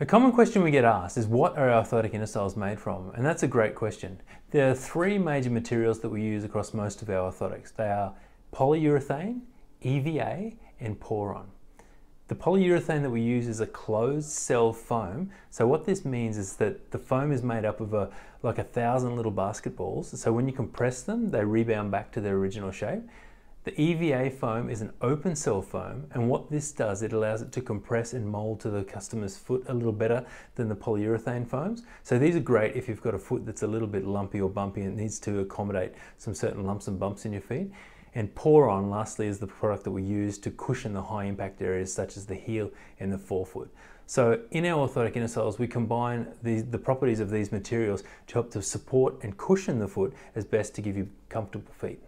A common question we get asked is what are our orthotic inner made from? And that's a great question. There are three major materials that we use across most of our orthotics. They are polyurethane, EVA, and Poron. The polyurethane that we use is a closed cell foam. So what this means is that the foam is made up of a, like a thousand little basketballs. So when you compress them, they rebound back to their original shape. The EVA foam is an open cell foam and what this does, it allows it to compress and mold to the customer's foot a little better than the polyurethane foams. So these are great if you've got a foot that's a little bit lumpy or bumpy and needs to accommodate some certain lumps and bumps in your feet. And Poron, lastly, is the product that we use to cushion the high impact areas such as the heel and the forefoot. So in our orthotic inner soles, we combine the, the properties of these materials to help to support and cushion the foot as best to give you comfortable feet.